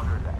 under attack.